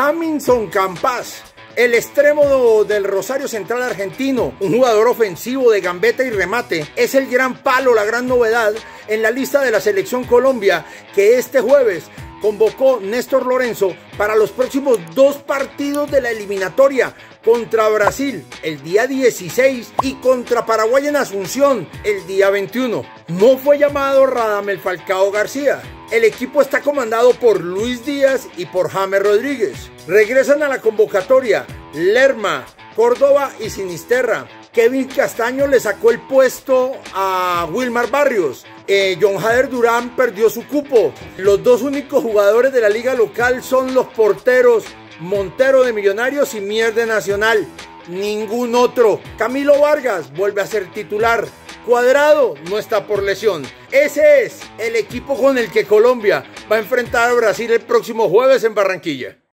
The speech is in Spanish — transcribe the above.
Hamilton Campas, el extremo del Rosario Central argentino, un jugador ofensivo de gambeta y remate, es el gran palo, la gran novedad en la lista de la selección Colombia que este jueves convocó Néstor Lorenzo para los próximos dos partidos de la eliminatoria contra Brasil el día 16 y contra Paraguay en Asunción el día 21. No fue llamado Radamel Falcao García. El equipo está comandado por Luis Díaz y por James Rodríguez. Regresan a la convocatoria Lerma, Córdoba y Sinisterra. Kevin Castaño le sacó el puesto a Wilmar Barrios. Eh, John Jader Durán perdió su cupo. Los dos únicos jugadores de la liga local son los porteros Montero de Millonarios y Mierde Nacional. Ningún otro. Camilo Vargas vuelve a ser titular. Cuadrado no está por lesión. Ese es el equipo con el que Colombia va a enfrentar a Brasil el próximo jueves en Barranquilla.